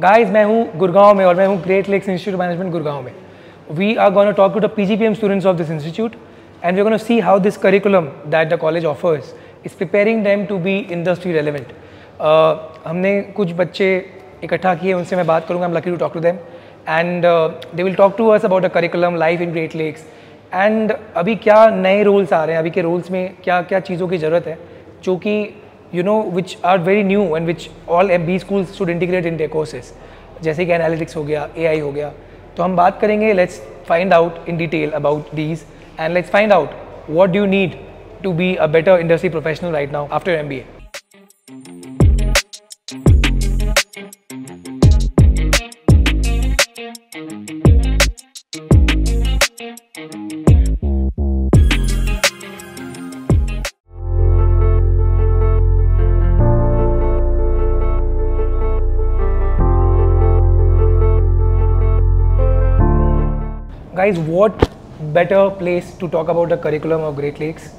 Guys मैं हूँ गुड़गांव में और मैं हूँ Great Lakes Institute Management Gurgaon में। We are gonna talk to the PGPM students of this institute and we gonna see how this curriculum that the college offers is preparing them to be industry relevant हमने कुछ बच्चे इकट्ठा किए, उनसे मैं बात करूँगा am lucky to talk to them and they will talk to us about the curriculum life in Great Lakes and अभी क्या नए रोल्स आ रहे हैं? अभी के रोल्स में क्या क्या चीज़ों की ज़रूरत है? जो कि you know which are very new and which all M B school should integrate in day courses जैसे कि एनालिटिक्स हो गया ए हो गया तो हम बात करेंगे let's find out in detail about these and let's find out what do need to be a better industry professional right now after M B Guys what better place to talk about the curriculum of great lakes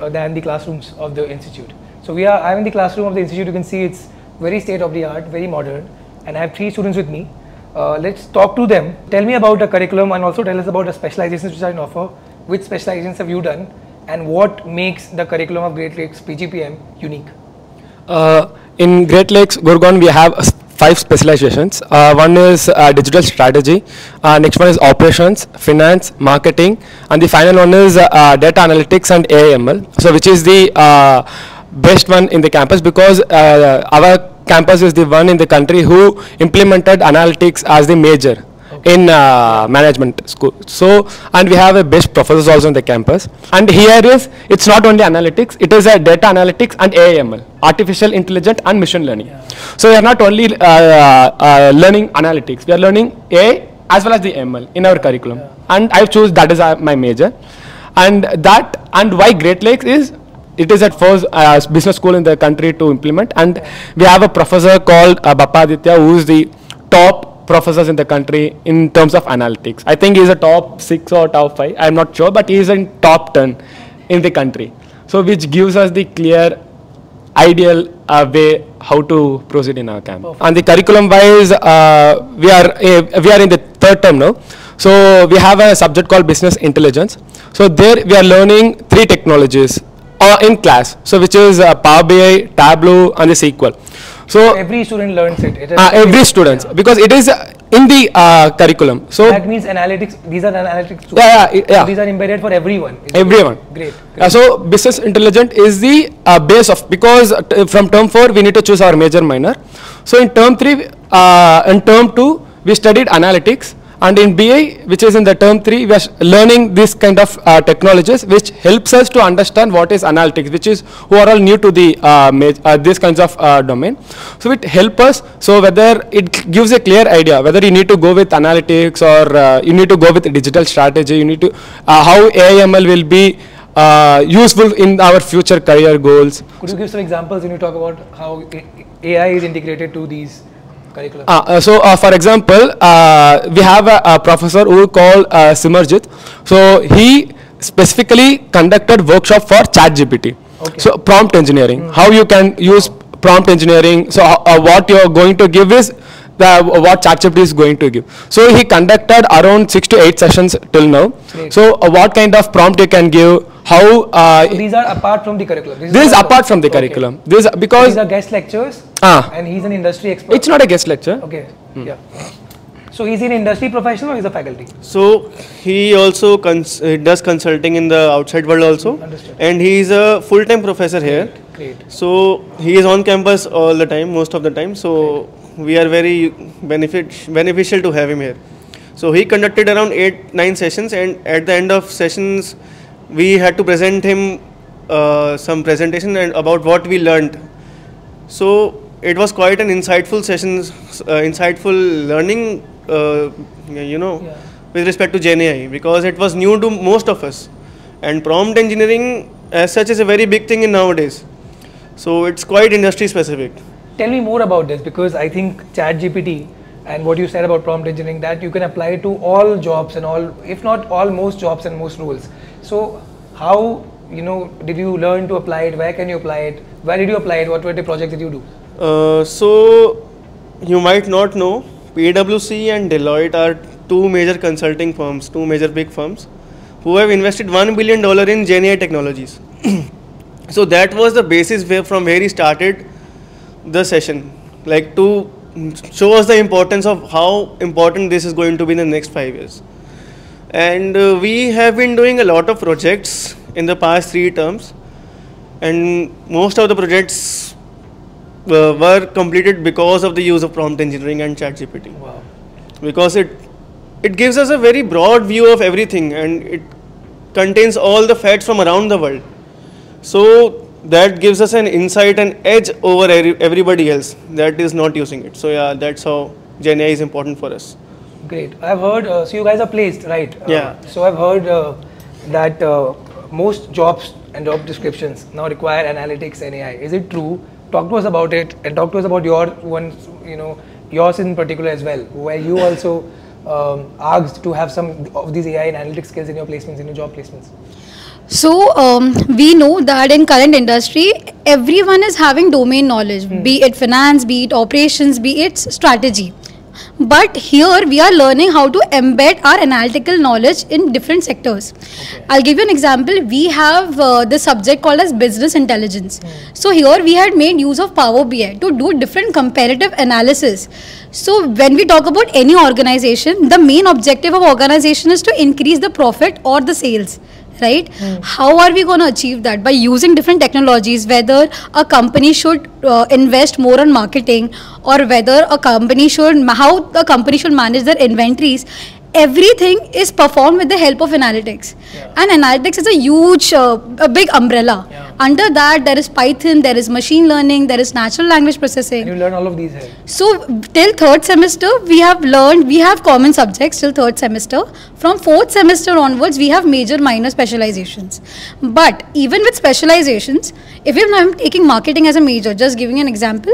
uh, than the classrooms of the institute? So we are i'm in the classroom of the institute. You can see it's very state of the art very modern and i have three students with me. Uh, let's talk to them. Tell me about the curriculum and also tell us about the specializations which are in offer. Which specializations have you done? And what makes the curriculum of great lakes pgpm unique? Uh, in Great Lakes, Gurgaon, we have five specializations. Uh, one is uh, digital strategy, uh, next one is operations, finance, marketing, and the final one is uh, data analytics and AML. So which is the uh, best one in the campus because uh, our campus is the one in the country who implemented analytics as the major in uh, management school. So, and we have a best professors also in the campus. And here is, it's not only analytics, it is a data analytics and AML, artificial intelligence and machine learning. So we are not only uh, uh, learning analytics, we are learning A as well as the ML in our curriculum. And I choose that is uh, my major. And that, and why Great Lakes is, it is at first uh, business school in the country to implement and we have a professor called uh, Bappaditya who is the top professors in the country in terms of analytics. I think he's a top six or top five. I'm not sure, but he's in top ten in the country. So which gives us the clear, ideal uh, way how to proceed in our camp. And the curriculum wise, uh, we are uh, we are in the third term now. So we have a subject called business intelligence. So there we are learning three technologies uh, in class. So which is uh, Power BI, Tableau, and the SQL. So every student learns it, it uh, every student because it is in the uh, curriculum. So that means analytics these are analytics too. yeah, yeah, yeah. these are embedded for everyone Everyone. great, great. Uh, so business intelligence is the uh, base of because uh, t- from term four we need to choose our major minor. So in term three, uh, in term two we studied analytics, and in BA which is in the term three we are learning this kind of uh, technologies which helps us to understand what is analytics, which is who are all new to the uh, uh, this kinds of uh, domain. So it help us. So whether it gives a clear idea whether you need to go with analytics or uh, you need to go with digital strategy, you need to how AIML will be uh, useful in our future career goals. Could you give some examples when you talk about how AI is integrated to these curriculum? Uh, uh, so, uh, for example, uh, we have a, a professor who called uh, Simarjit. So, he specifically conducted workshop for ChatGPT. Okay. So, prompt engineering, how you can use prompt engineering. So, uh, uh, what you are going to give is the what ChatGPT is going to give. So, he conducted around six to eight sessions till now. Great. So, uh, what kind of prompt you can give? How uh, So these are apart from the curriculum. this is apart from the Okay. curriculum. This because these are guest lectures, ah, and he's an industry expert. it's not a guest lecture. okay. Yeah. So he's an industry professional or he's a faculty? So he also cons- does consulting in the outside world also, Understood. and he is a full-time professor here. Great. So he is on campus all the time, most of the time. So we are very benefit beneficial to have him here. So he conducted around eight nine sessions, and at the end of sessions, we had to present him uh, some presentation and about what we learned. So it was quite an insightful session, uh, insightful learning. Uh, you know, Yeah. with respect to GenAI because it was new to most of us, and prompt engineering as such is a very big thing in nowadays. So it's quite industry specific. Tell me more about this because I think ChatGPT and what you said about prompt engineering that you can apply to all jobs and all, if not all, most jobs and most roles. So how you know did you learn to apply it? Where can you apply it? Where did you apply it? What were the projects that you do? Uh, so you might not know, PwC and Deloitte are two major consulting firms, two major big firms, who have invested one billion dollar in GenAI technologies. so that was the basis where, from where he started the session, like to show us the importance of how important this is going to be in the next five years. And uh, we have been doing a lot of projects in the past three terms, and most of the projects uh, were completed because of the use of prompt engineering and ChatGPT. Wow. Because it it gives us a very broad view of everything, and it contains all the facts from around the world. So that gives us an insight and edge over every- everybody else that is not using it. So yeah, that's how GenAI is important for us. Great. I've heard, uh, so you guys are placed, right? Uh, Yeah. So I've heard uh, that uh, most jobs and job descriptions now require analytics and AI. Is it true? Talk to us about it and talk to us about your one, you know, yours in particular as well, where you also um, asked to have some of these AI and analytics skills in your placements, in your job placements. So um, we know that in current industry, everyone is having domain knowledge, be it finance, be it operations, be it strategy. But here we are learning how to embed our analytical knowledge in different sectors. I'll give you an example. We have uh, the subject called as business intelligence. So here we had made use of Power BI to do different comparative analysis. So when we talk about any organization, the main objective of organization is to increase the profit or the sales right how are we going to achieve that by using different technologies whether a company should uh, invest more on marketing or whether a company should how the company should manage their inventories everything is performed with the help of analytics Yeah. and analytics is a huge uh, a big umbrella Yeah. under that there is python there is machine learning there is natural language processing And you learn all of these here. so till third semester we have learned we have common subjects till third semester. From fourth semester onwards we have major minor specializations. But even with specializations, if I'm taking marketing as a major, just giving an example,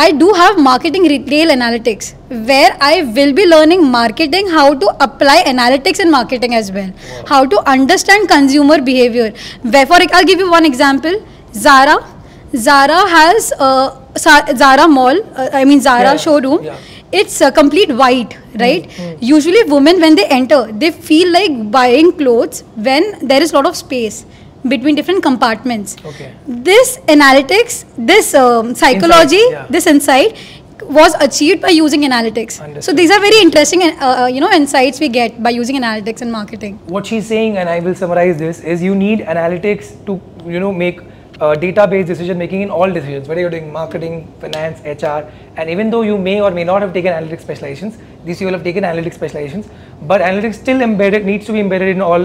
I do have marketing retail analytics where I will be learning marketing how to apply analytics in marketing as well. How to understand consumer behavior. Where for I'll give you one example. Zara Zara has uh, Zara mall, uh, I mean Zara Yeah, showroom. yeah. It's a complete white, right? Usually, women when they enter, they feel like buying clothes when there is a lot of space between different compartments. Okay. This analytics, this um, psychology, Insight, yeah. this insight was achieved by using analytics. So these are very interesting, uh, uh, you know, insights we get by using analytics in marketing. what she's saying and i will summarize this is you need analytics to you know make uh, database decision making in all decisions whether you're doing marketing finance hr and even though you may or may not have taken analytics specializations these people have taken analytics specializations but analytics still embedded needs to be embedded in all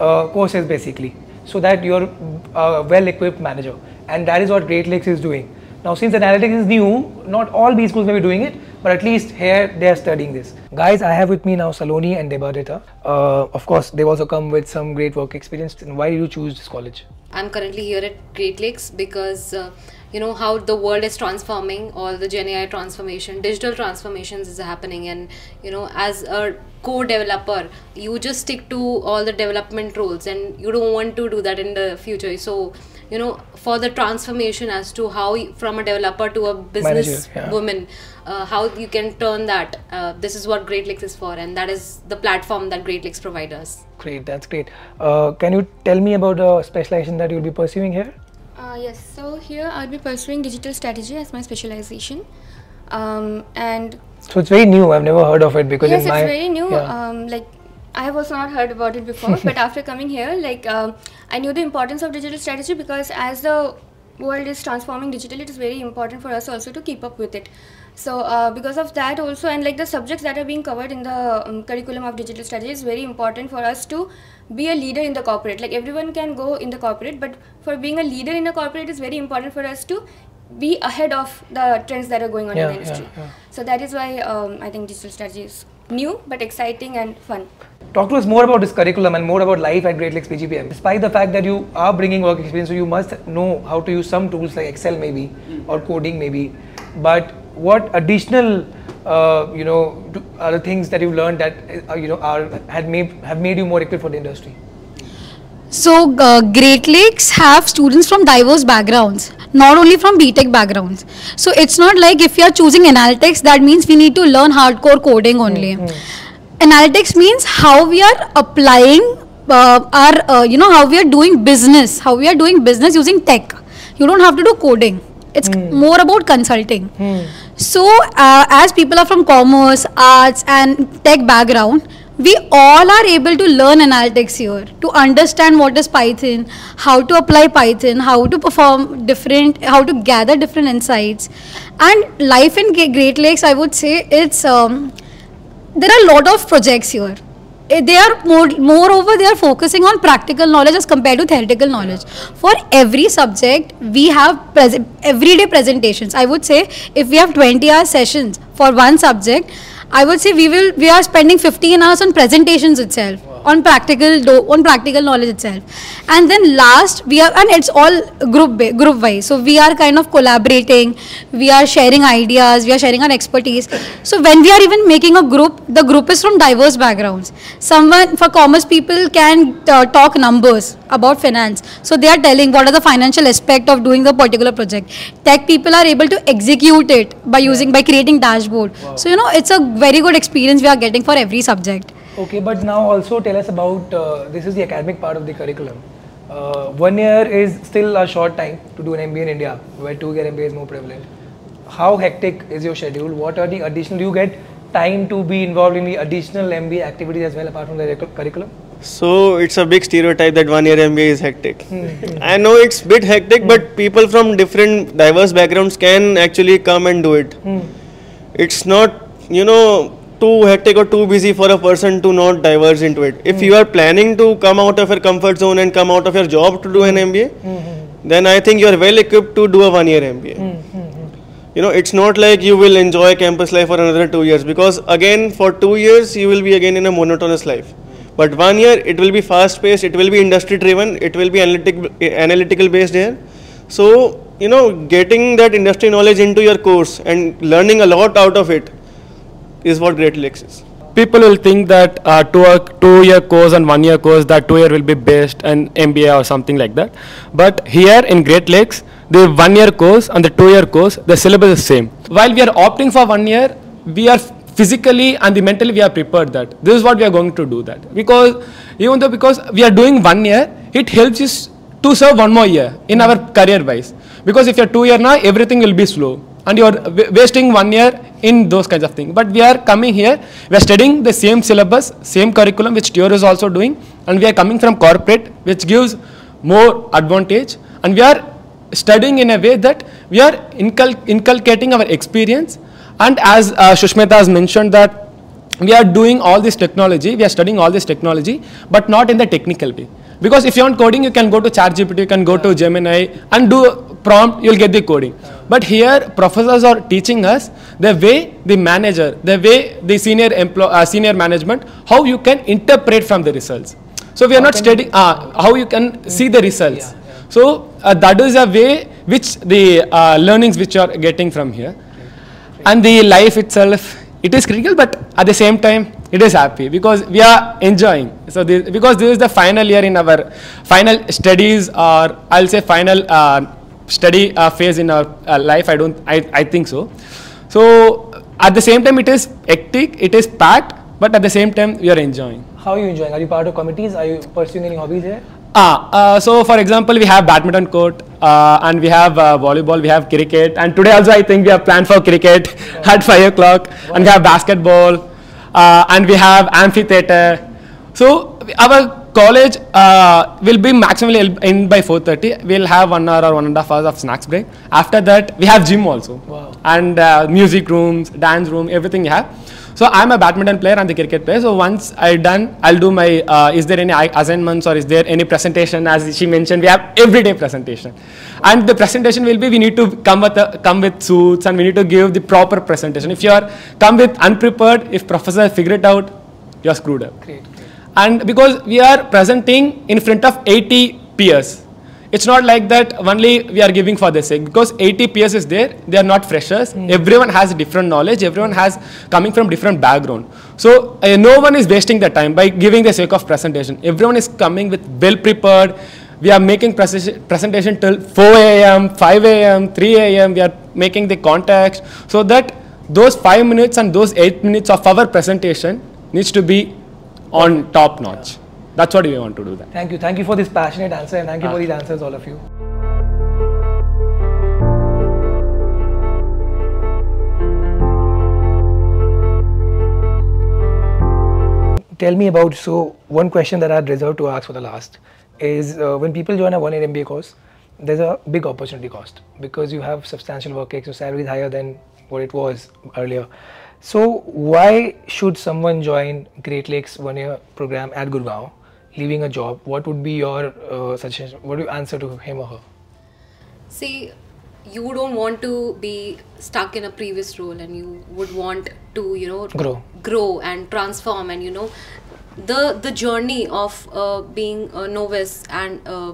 uh, courses basically so that you're a well equipped manager and that is what great lakes is doing now, since analytics is new, not all B schools may be doing it, but at least here they are studying this. Guys, I have with me now Saloni and Debarita. Uh, of course, they've also come with some great work experience. And why did you choose this college? I'm currently here at Great Lakes because uh, you know how the world is transforming, all the Gen AI transformation, digital transformations is happening, and you know as a co-developer, you just stick to all the development roles, and you don't want to do that in the future. So you know for the transformation as to how from a developer to a business Manager, yeah. woman uh, how you can turn that uh, this is what great lakes is for and that is the platform that great lakes provide us Great, that's great. Uh, can you tell me about the specialization that you'll be pursuing here? Uh, yes, so here I'll be pursuing digital strategy as my specialization. Um, and So it's very new. I've never heard of it because yes, it's my very new. yeah. Um, like I have also not heard about it before, but after coming here, like um, I knew the importance of digital strategy because as the world is transforming digitally, it is very important for us also to keep up with it. So uh, because of that also, and like the subjects that are being covered in the um, curriculum of digital strategy is very important for us to be a leader in the corporate. Like everyone can go in the corporate, but for being a leader in a corporate is very important for us to be ahead of the trends that are going on Yeah, in the industry. yeah. So that is why um, I think digital strategy is new but exciting and fun. Talk to us more about this curriculum and more about life at Great Lakes PGPM. Despite the fact that you are bringing work experience, so you must know how to use some tools like Excel maybe or coding maybe. But what additional, uh, you know, do- are the things that you've learned that uh, you know are had made have made you more equipped for the industry? So, uh, Great Lakes have students from diverse backgrounds, not only from BTech backgrounds. So, it's not like if you are choosing analytics, that means we need to learn hardcore coding only. Analytics means how we are applying uh, our, uh, you know, how we are doing business, how we are doing business using tech. You don't have to do coding. It's more about consulting. So, uh, as people are from commerce, arts, and tech background, we all are able to learn analytics here to understand what is Python, how to apply Python, how to perform different, how to gather different insights, and life in Great Lakes. I would say it's um, there are a lot of projects here. Eh, They are more, moreover, they are focusing on practical knowledge as compared to theoretical knowledge. For every subject, we have everyday presentations. I would say if we have 20 hour sessions for one subject, I would say we will we are spending 15 hours on presentations itself, on practical do- on practical knowledge itself, and then last we are and it's all group group wise. So we are kind of collaborating, we are sharing ideas, we are sharing our expertise. So when we are even making a group, the group is from diverse backgrounds. Someone for commerce people can uh, talk numbers about finance, so they are telling what are the financial aspect of doing the particular project. Tech people are able to execute it by using by creating dashboard. So you know it's a very good experience we are getting for every subject. Okay, but now also tell us about uh, this is the academic part of the curriculum. Uh, one year is still a short time to do an MBA in India, where two-year MBA is more prevalent. How hectic is your schedule? What are the additional? Do you get time to be involved in the additional MBA activities as well apart from the curric- curriculum? So it's a big stereotype that one year MBA is hectic. I know it's bit hectic, but people from different diverse backgrounds can actually come and do it. It's not, you know, too hectic or too busy for a person to not diverge into it. If you are planning to come out of your comfort zone and come out of your job to do an MBA, then I think you are well equipped to do a one year MBA. You know, it's not like you will enjoy campus life for another two years because again, for two years, you will be again in a monotonous life. But one year, it will be fast paced, it will be industry driven, it will be analytic, analytical based here. So, you know, getting that industry knowledge into your course and learning a lot out of it is what Great Lakes is. people will think that uh, two, a two year course and one year course that two year will be best and MBA or something like that. But here in Great Lakes, the one year course and the two year course, the syllabus is same. While we are opting for one year, we are physically and the mentally we are prepared that this is what we are going to do that because even though because we are doing one year, it helps us to serve one more year in our career wise because if you're two year now everything will be slow and you're wasting one year in those kinds of things but we are coming here we are studying the same syllabus same curriculum which Teo is also doing and we are coming from corporate which gives more advantage and we are studying in a way that we are incul- inculcating our experience and as uh, Shushmita has mentioned that we are doing all this technology, we are studying all this technology, but not in the technical way. Because if you want coding, you can go to ChatGPT, you can go to Gemini and do prompt, you'll get the coding. But here, professors are teaching us the way the manager, the way the senior employ, uh, senior management, how you can interpret from the results. So we are not studying uh, how you can see the results. So uh, that is a way which the uh, learnings which you are getting from here and the life itself it is critical but at the same time it is happy because we are enjoying so this, because this is the final year in our final studies or i'll say final uh, study uh, phase in our uh, life i don't I, I think so so at the same time it is hectic it is packed but at the same time we are enjoying How are you enjoying? Are you part of committees? Are you pursuing any hobbies here? Ah, uh, so for example, we have badminton court uh, and we have uh, volleyball, we have cricket, and today also I think we have planned for cricket at five o'clock, and we have basketball, uh, and we have amphitheater. So our college uh, will be maximally in by 4:30. We'll have one hour or one and a half hours of snacks break. After that, we have gym also, Wow. and uh, music rooms, dance room, everything we have. So I'm a badminton player and the cricket player. So once I done, I'll do my. Uh, is there any assignments or is there any presentation? As she mentioned, we have everyday presentation, and the presentation will be we need to come with a, come with suits and we need to give the proper presentation. If you are come with unprepared, if professor figure it out, you are screwed up. Great. And because we are presenting in front of 80 peers, it's not like that only we are giving for the sake because 80 peers is there. They are not freshers. Everyone has different knowledge. Everyone has coming from different background. So uh, no one is wasting the time by giving the sake of presentation. Everyone is coming with well prepared. We are making presen- presentation till 4 a.m., 5 a.m., 3 a.m. We are making the context so that those five minutes and those eight minutes of our presentation needs to be on top notch. That's what we want to do. That. Thank you. Thank you for this passionate answer and thank you for these answers, all of you. Tell me about, so one question that I'd reserved to ask for the last is uh, when people join a one year MBA course, there's a big opportunity cost because you have substantial work ex, your salary is higher than what it was earlier. So why should someone join Great Lakes one year program at Gurgaon, leaving a job? What would be your uh, suggestion? What do you answer to him or her? See, you don't want to be stuck in a previous role and you would want to, you know, Grow. grow and transform and you know the the journey of uh, being a novice and uh,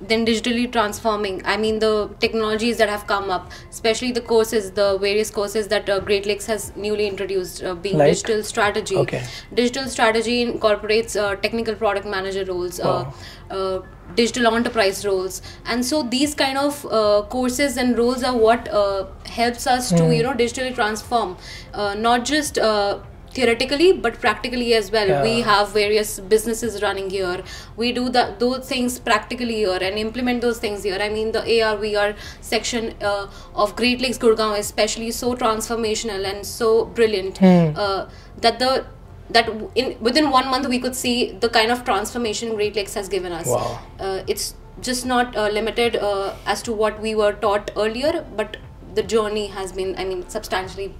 then digitally transforming. I mean the technologies that have come up especially the courses the various courses that uh, great lakes has newly introduced uh, being Like? digital strategy. Okay. digital strategy incorporates uh, technical product manager roles uh, uh, digital enterprise roles. And so these kind of uh, courses and roles are what uh, helps us to you know digitally transform. Uh, not just uh, theoretically but practically as well. Yeah. we have various businesses running here. We do that those things practically here and implement those things here. I mean the ar vr section uh, of great lakes gurgaon is especially so transformational and so brilliant uh, that the that in within one month we could see the kind of transformation great lakes has given us. Wow. uh, it's just not uh, limited uh, as to what we were taught earlier but the journey has been i mean substantially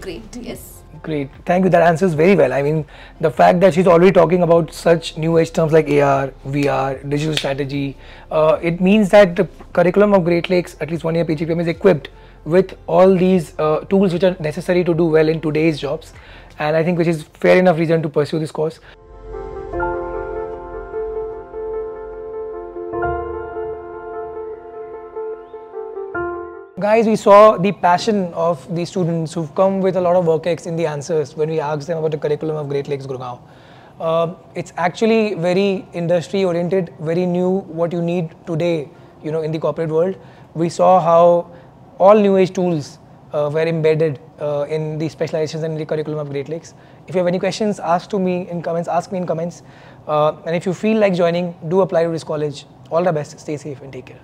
great. Yes Great. Thank you. That answers very well. I mean, the fact that she's already talking about such new age terms like AR, VR, digital strategy, uh, it means that the curriculum of Great Lakes, at least one year PGPM, is equipped with all these uh, tools which are necessary to do well in today's jobs. And I think which is fair enough reason to pursue this course. Guys, we saw the passion of the students who've come with a lot of work in the answers when we asked them about the curriculum of Great Lakes Gurgaon. Uh, it's actually very industry oriented, very new, what you need today, you know, in the corporate world. We saw how all new age tools uh, were embedded uh, in the specializations and the curriculum of Great Lakes. If you have any questions, ask to me in comments, ask me in comments. Uh, and if you feel like joining, do apply to this college. All the best, stay safe and take care.